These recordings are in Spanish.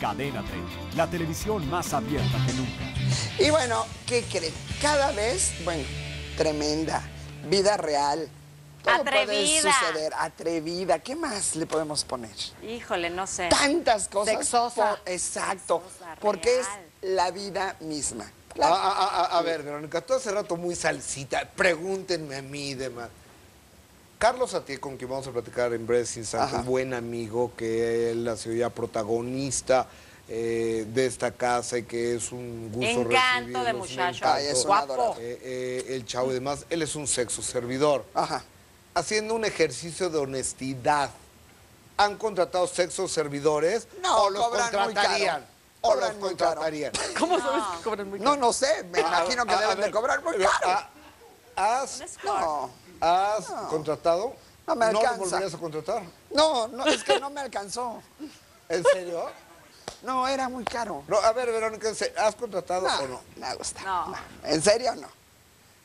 Cadena 30, la televisión más abierta que nunca. Y bueno, ¿qué creen? Cada vez, bueno, tremenda, vida real. Todo puede Atrevida. suceder, atrevida. ¿Qué más le podemos poner? Híjole, no sé. Tantas cosas. Sexosa. por- exacto. Sexosa, porque es la vida misma. A, La- a- a- a ver, Verónica, tú hace rato muy salsita. Pregúntenme a mí, demás. Carlos Atié, con quien vamos a platicar en breves instantes, Ajá. buen amigo, que él ha sido ya protagonista eh, de esta casa y que es un gusto Encanto de un muchacho. Ay, es un Guapo. Eh, eh, el chavo y demás, él es un sexo servidor. Ajá. Haciendo un ejercicio de honestidad. ¿Han contratado sexos servidores No, o los contratarían? caro. O los caro. contratarían. ¿Cómo sabes que cobran muy No, no sé, me imagino que deben de cobrar muy caro. ah, ¿Has, No, has contratado? No me ¿No alcanza. lo volverías a contratar? no, no, es que no me alcanzó. ¿En serio? No, era muy caro. No, a ver, Verónica. ¿has contratado No, o no? me gusta. No. no. ¿En serio no?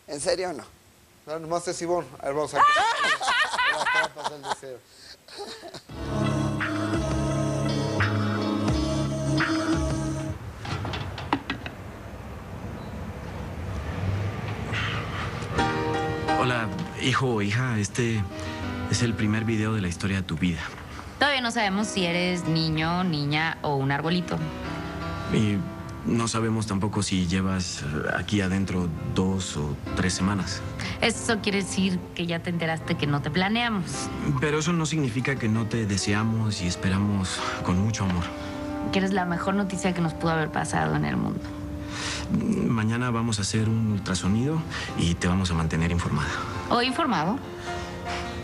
¿En serio no? No, nomás es Ivonne. A ver, vamos a. Las trampas del deseo. Hijo o hija, este es el primer video de la historia de tu vida. Todavía no sabemos si eres niño, niña o un arbolito. Y no sabemos tampoco si llevas eh, aquí adentro dos o tres semanas. Eso quiere decir que ya te enteraste que no te planeamos. Pero eso no significa que no te deseamos y esperamos con mucho amor. Que eres la mejor noticia que nos pudo haber pasado en el mundo. Mañana vamos a hacer un ultrasonido y te vamos a mantener informada. O informado.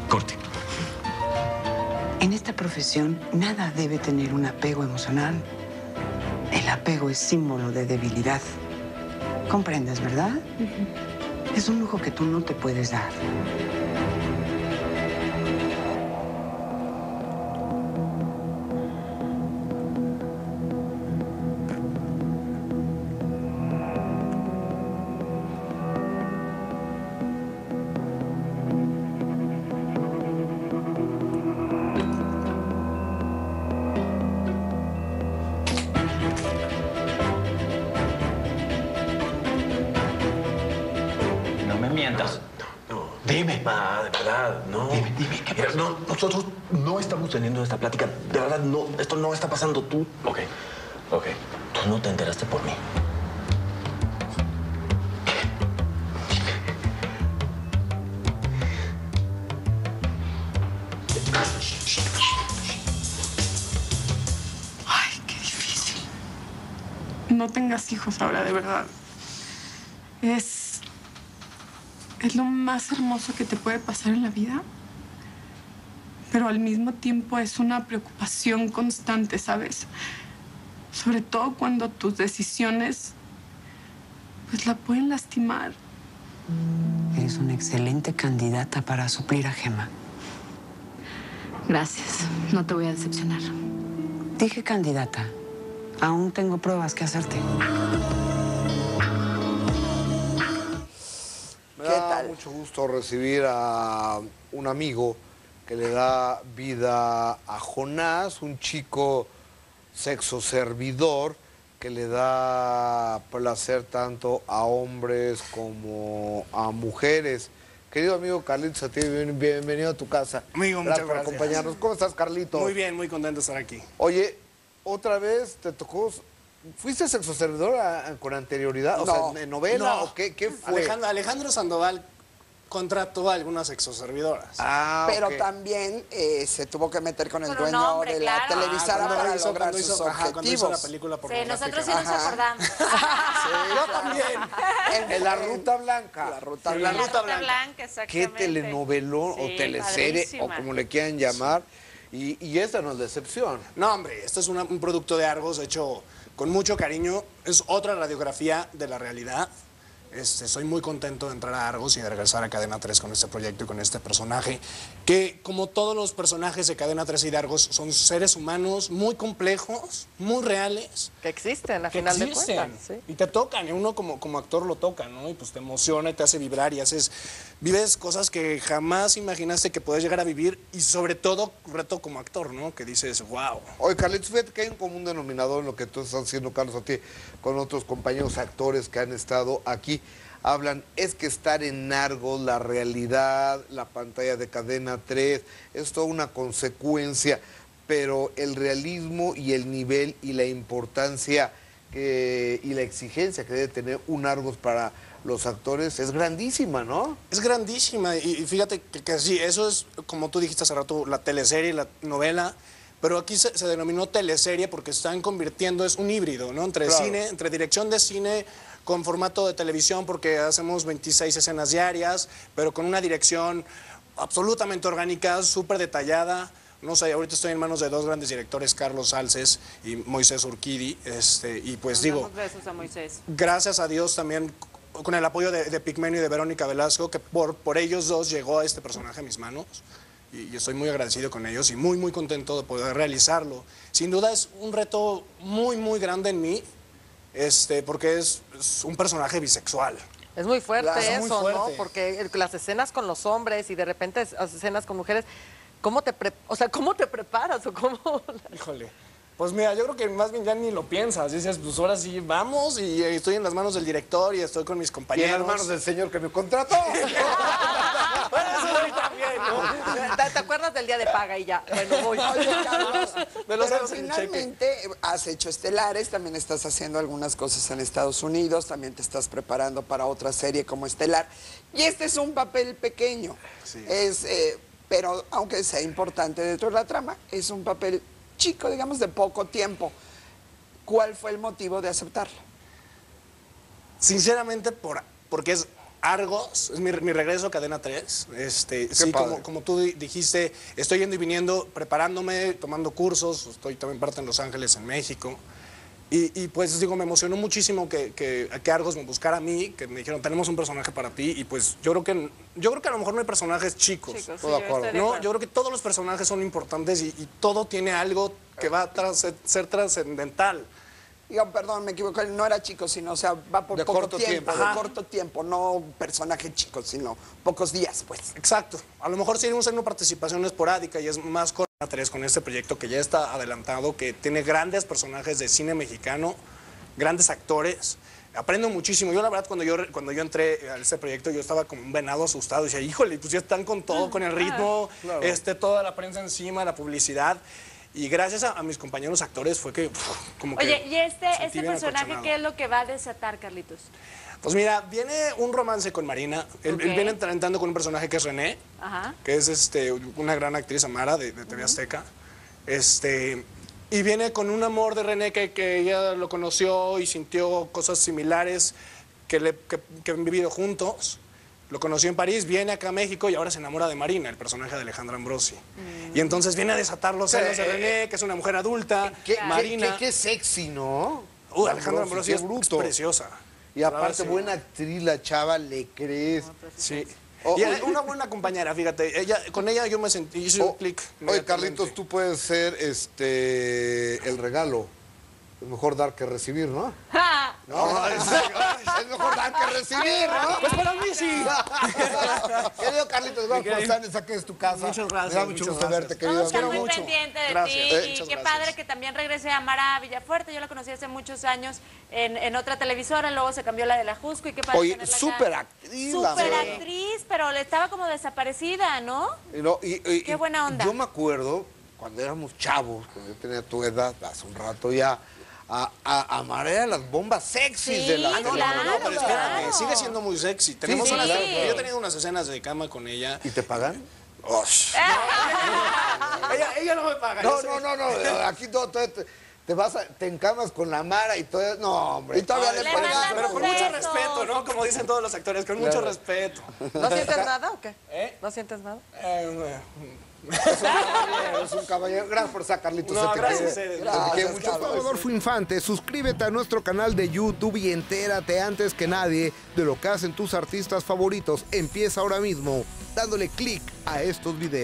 Corte. En esta profesión nada debe tener un apego emocional. El apego es símbolo de debilidad. ¿Comprendes, verdad? Es un lujo que tú no te puedes dar. Pa, de verdad, no. Dime, dime, ¿qué Mira, pasó? no, nosotros no estamos teniendo esta plática. De verdad, no, esto no está pasando tú. Ok, ok. Tú no te enteraste por mí. Ay, qué difícil. No tengas hijos ahora, de verdad. Es. Es lo más hermoso que te puede pasar en la vida. Pero al mismo tiempo es una preocupación constante, ¿sabes? Sobre todo cuando tus decisiones. Pues la pueden lastimar. Eres una excelente candidata para suplir a Gema. Gracias. No te voy a decepcionar. Dije candidata. Aún tengo pruebas que hacerte. Mucho gusto recibir a un amigo que le da vida a Jonás, un chico sexo servidor que le da placer tanto a hombres como a mujeres. Querido amigo Carlitos, a ti, bien- bienvenido a tu casa. Amigo, gracias muchas por gracias. acompañarnos. ¿Cómo estás, Carlito? Muy bien, muy contento de estar aquí. Oye, otra vez te tocó. ¿Fuiste sexo servidor a- con anterioridad? O No. sea, ¿en novela No. o qué, qué fue? Alejandro, Alejandro Sandoval contrató a algunas exoservidoras. Ah, Pero también eh, se tuvo que meter con el Con dueño de la claro. televisora cuando para hizo- lograr sus hizo- ajá, cuando hizo la objetivos. película Sí, nosotros sí nos Ajá. acordamos. Yo también. En la Ruta Blanca. La Ruta Sí. Blanca. La Ruta Blanca. Blanca, qué exactamente. telenovelón Sí, o teleserie o como le quieran llamar. Y, y esta no es la excepción. No, hombre, este es una- un producto de Argos hecho con mucho cariño. Es otra radiografía de la realidad. Este, soy muy contento de entrar a Argos y de regresar a Cadena 3 con este proyecto y con este personaje, que como todos los personajes de Cadena 3 y de Argos son seres humanos muy complejos, muy reales. Que existen, a que final de cuentas. ¿sí? Y te tocan, y uno como, como actor lo toca, ¿no? Y pues te emociona y te hace vibrar y haces, vives cosas que jamás imaginaste que puedes llegar a vivir y sobre todo, reto como actor, ¿no? Que dices, wow. Oye, Carlitos, fíjate que hay un común denominador en lo que tú estás haciendo, Carlos, a ti, con otros compañeros actores que han estado aquí. Hablan, es que estar en Argos, la realidad, la pantalla de cadena 3, es toda una consecuencia, pero el realismo y el nivel y la importancia y la exigencia que debe tener un Argos para los actores es grandísima, ¿no? Es grandísima y, y fíjate que, que sí, eso es, como tú dijiste hace rato, la teleserie, la novela, pero aquí se, se denominó teleserie porque están convirtiendo, es un híbrido, ¿no? Entre Claro. cine, entre dirección de cine con formato de televisión porque hacemos 26 escenas diarias, pero con una dirección absolutamente orgánica, súper detallada. No sé, ahorita estoy en manos de dos grandes directores, Carlos Salces y Moisés Urquidi, este, y pues digo, Mandamos besos a Moisés. gracias a Dios también con el apoyo de, de Pigmenio y de Verónica Velasco, que por, por ellos dos llegó a este personaje a mis manos. Y, y estoy muy agradecido con ellos y muy, muy contento de poder realizarlo. Sin duda es un reto muy, muy grande en mí, este, porque es, es un personaje bisexual. Es muy fuerte eso, muy ¿no? Porque el- las escenas con los hombres y de repente las escenas con mujeres, ¿cómo te, pre- o sea, ¿cómo te preparas o cómo? Híjole. Pues mira, yo creo que más bien ya ni lo piensas. Dices, pues ahora sí, vamos y estoy en las manos del director y estoy con mis Y en compañeros. las manos del señor que me contrató. ¿Te, te acuerdas del día de paga y ya? Bueno, voy. Oye, Carlos, Me lo pero cheque. finalmente has hecho estelares, también estás haciendo algunas cosas en Estados Unidos, también te estás preparando para otra serie como estelar. Y este es un papel pequeño. Sí. Es, eh, pero aunque sea importante dentro de la trama, es un papel chico, digamos, de poco tiempo. ¿Cuál fue el motivo de aceptarlo? Sinceramente, por, porque es Argos, es mi, mi regreso a Cadena 3. Este, sí, como, como tú di- dijiste, estoy yendo y viniendo, preparándome, tomando cursos, estoy también parte en Los Ángeles, en México. Y, y, pues digo, me emocionó muchísimo que, que, que Argos me buscara a mí, que me dijeron, tenemos un personaje para ti. Y pues yo creo que, yo creo que a lo mejor no hay personajes chicos. Chicos, sí, de acuerdo. No, yo creo que todos los personajes son importantes y, y todo tiene algo que va a tras- ser trascendental. Digo, perdón, me equivoqué, no era chico, sino, o sea, va por De poco corto tiempo, tiempo. de corto tiempo, no personaje chico, sino pocos días, pues. Exacto. A lo mejor a hacer una participación esporádica y es más 3 con este proyecto que ya está adelantado, que tiene grandes personajes de cine mexicano, grandes actores. Aprendo muchísimo. Yo la verdad cuando yo cuando yo entré a este proyecto yo estaba como un venado asustado. Decía, híjole, pues ya están con todo, con el ritmo, este, toda la prensa encima, la publicidad. Y gracias a, a mis compañeros actores fue que como que Oye, ¿y este, este personaje qué es lo que va a desatar, Carlitos? Pues mira, viene un romance con Marina. Él, él Ok. viene entrando con un personaje que es René. Ajá. que es este, una gran actriz Amara de, de TV Azteca. Este, y viene con un amor de René que, que ella lo conoció y sintió cosas similares que, le, que, que han vivido juntos. Lo conoció en París, viene acá a México y ahora se enamora de Marina, el personaje de Alejandra Ambrosi. Y entonces viene a desatar los celos de René, que es una mujer adulta. Qué, Marina. qué- qué sexy, ¿no? Uh, Alejandra Ambrosi es, es bruto. preciosa. Y aparte, sí. buena actriz, la chava, le crees. Sí. O- y oye- una buena compañera, fíjate. Ella, con ella yo me sentí, hice un clic. Oye. Carlitos, tú puedes ser este el regalo. Es mejor dar que recibir, ¿no? No, es, es mejor dar que recibir, ¿no? Pues para mí sí. Querido Carlitos, igual por estar aquí es tu casa. Muchas gracias, Me da mucho gusto gracias. verte, querido amigo. muy pendientes de Gracias. ti Eh, qué gracias. padre que también regrese a Mara Villafuerte. Yo la conocí hace muchos años en, en otra televisora, luego se cambió la de la Jusco y qué padre Oye, súper actriz, Súper actriz, pero le estaba como desaparecida, ¿no? Y no, y- y- Qué buena onda. Yo me acuerdo cuando éramos chavos, cuando yo tenía tu edad, hace un rato ya, a, a, las bombas sexys Sí, de la Ah, no, no, no, claro, no, pero espérame, claro. sigue siendo muy sexy. Tenemos sí, unas- Yo he tenido unas escenas de cama con ella. ¿Y te pagan? Osh. ella, ella no me paga. No, no, no, no, aquí todo, todo te vas a- te encamas con la Mara y todo, no, hombre. Y todavía le Le mandamos Pero con mucho respeto, ¿no? Como dicen todos los actores, con mucho Claro. respeto. ¿No sientes nada o qué? ¿Eh? ¿No sientes nada? Eh, Es un caballero, es un caballero. Gracias por estar, Carlitos. No, gracias, te Gracias, mucho. Adolfo Infante, suscríbete a nuestro canal de YouTube y entérate antes que nadie de lo que hacen tus artistas favoritos. Empieza ahora mismo dándole clic a estos videos.